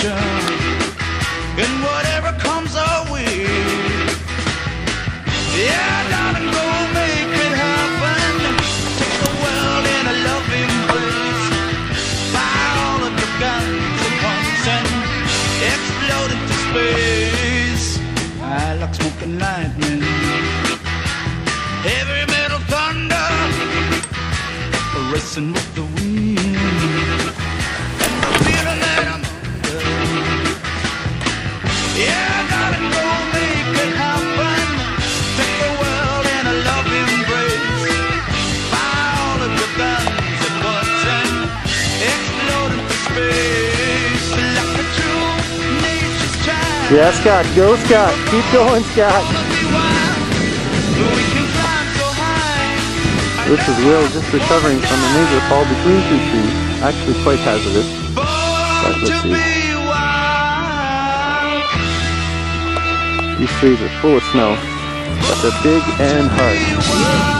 adventure. And whatever comes our way. Yeah, darling, go make it happen. Take the world in a loving embrace. Buy all of your guns at once and explode into space. I like smoking lightning. Heavy metal thunder. Racing with the wind. Yeah, Scott. Go, Scott. Keep going, Scott. This is Will just recovering from a major fall between two trees. Actually quite hazardous. Born let's see. These trees are full of snow, but they're big and hard.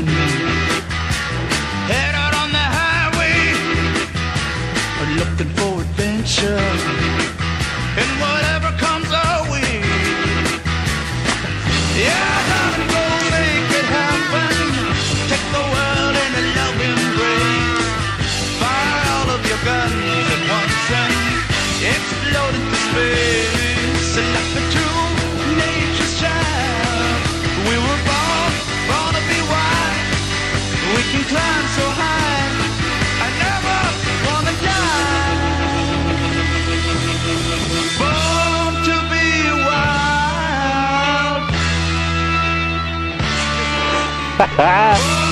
whatever Hahaha!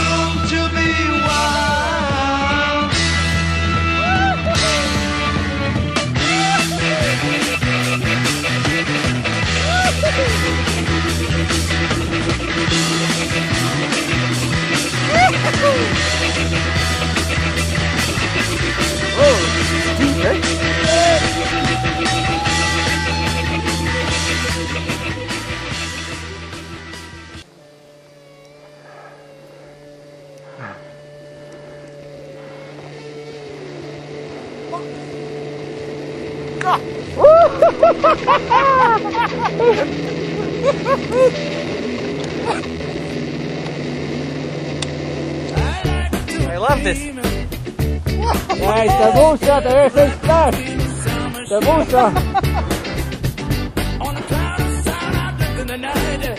I love this. Nice, the moonshot, the airfield splash. The moonshot. On a cloud of sound, I drift in the night.